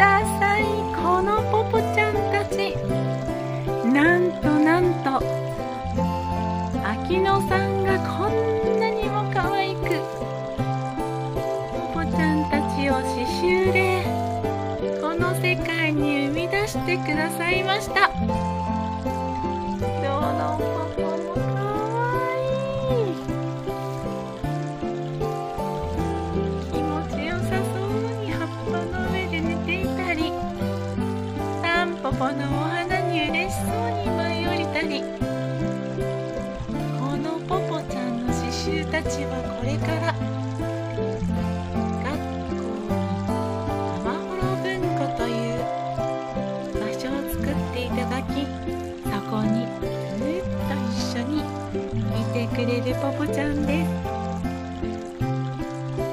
ださい。このポポちゃんたち。なんとなんと秋野さんがこんなにも可愛くポポちゃんたちを刺繍でこの世界に生み出してくださいました。タンポポのお花に嬉しそうに舞い降りたりこのポポちゃんの刺繍たちはこれから学校に玉幌文庫という場所を作っていただきそこにずっと一緒にいてくれるポポちゃんです。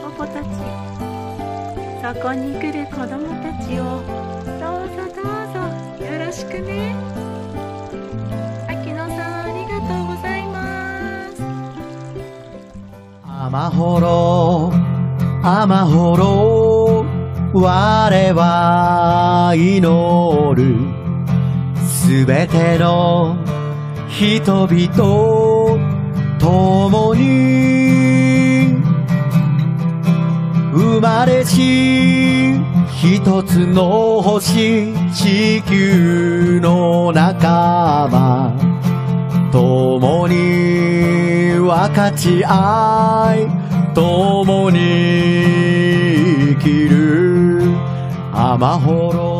ポポたちそこに来る子供たち。秋野さんありがとうございます雨ほろ、雨ほろ、我は祈る。すべての人々共に生まれし一つの星地球の仲間。共に分かち合い共に生きる。雨ほろ